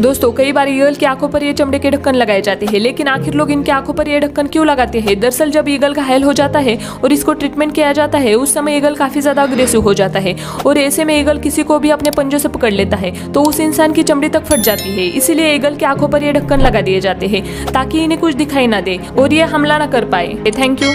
दोस्तों, कई बार ईगल की आँखों पर ये चमड़े के ढक्कन लगाए जाते हैं, लेकिन आखिर लोग इनके आँखों पर ये ढक्कन क्यों लगाते हैं? दरअसल जब ईगल घायल हो जाता है और इसको ट्रीटमेंट किया जाता है, उस समय ईगल काफ़ी ज़्यादा अग्रेसिव हो जाता है और ऐसे में ईगल किसी को भी अपने पंजों से पकड़ लेता है तो उस इंसान की चमड़ी तक फट जाती है। इसीलिए ईगल की आँखों पर ये ढक्कन लगा दिए जाते हैं, ताकि इन्हें कुछ दिखाई ना दे और ये हमला ना कर पाए। Thank you